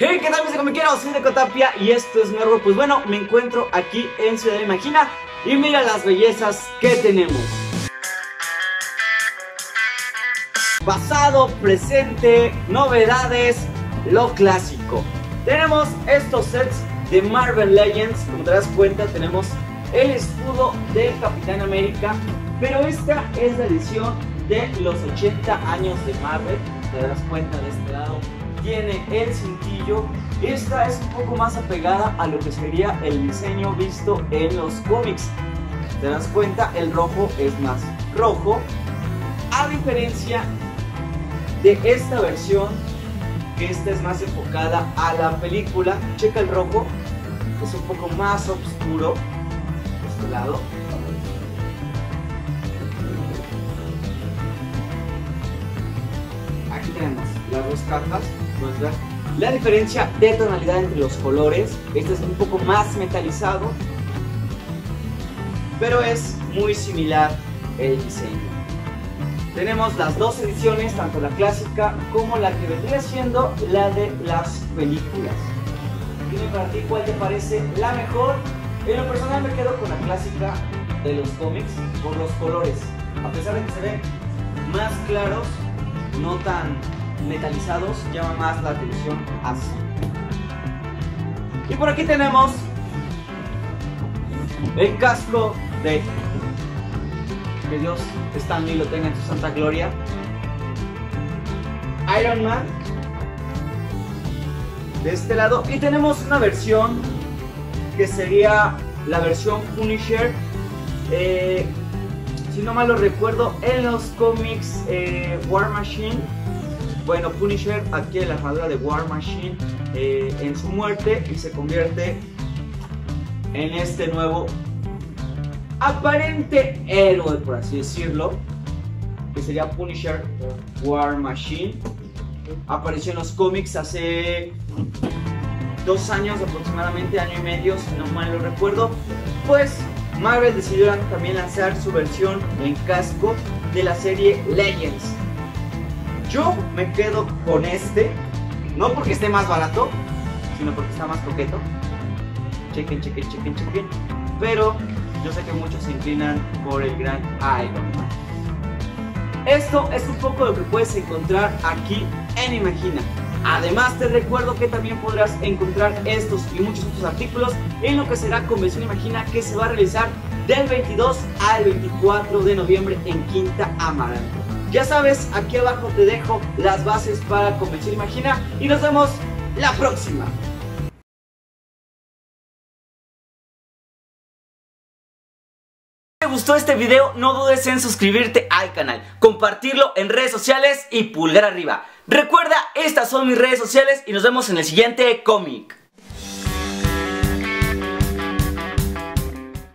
Hey, ¿qué tal mis comiqueros? Soy de Cotapia y esto es nuevo. Pues bueno, me encuentro aquí en Ciudad de Imagina y mira las bellezas que tenemos. Pasado, presente, novedades, lo clásico. Tenemos estos sets de Marvel Legends, como te das cuenta tenemos el escudo del Capitán América, pero esta es la edición de los 80 años de Marvel, te das cuenta de este lado tiene el cintillo. Esta es un poco más apegada a lo que sería el diseño visto en los cómics. Te das cuenta, el rojo es más rojo. A diferencia de esta versión, que esta es más enfocada a la película. Checa el rojo, es un poco más oscuro. De este lado. Tenemos las dos cajas la diferencia de tonalidad entre los colores, este es un poco más metalizado, pero es muy similar el diseño. Tenemos las dos ediciones, tanto la clásica como la que vendría siendo la de las películas. Dime para ti cuál te parece la mejor. En lo personal me quedo con la clásica de los cómics por los colores. A pesar de que se ven más claros, no tan metalizados llama más la atención así. Y por aquí tenemos el casco de que Dios Stanley lo tenga en su santa gloria. Iron Man de este lado y tenemos una versión que sería la versión Punisher eh, si no mal lo recuerdo en los cómics eh, War Machine bueno, Punisher adquiere la armadura de War Machine eh, en su muerte y se convierte en este nuevo aparente héroe, por así decirlo, que sería Punisher War Machine. Apareció en los cómics hace dos años aproximadamente, año y medio, si no mal lo recuerdo. Pues Marvel decidió también lanzar su versión en casco de la serie Legends. Yo me quedo con este, no porque esté más barato, sino porque está más coqueto. Chequen, chequen, chequen, chequen. Pero yo sé que muchos se inclinan por el gran Iron. Esto es un poco lo que puedes encontrar aquí Imagina. Además te recuerdo que también podrás encontrar estos y muchos otros artículos en lo que será Convención Imagina que se va a realizar del 22 al 24 de noviembre en Quinta Amaranto. Ya sabes, aquí abajo te dejo las bases para Convención Imagina y nos vemos la próxima. Te gustó este video, no dudes en suscribirte al canal, compartirlo en redes sociales y pulgar arriba. Recuerda, estas son mis redes sociales y nos vemos en el siguiente cómic.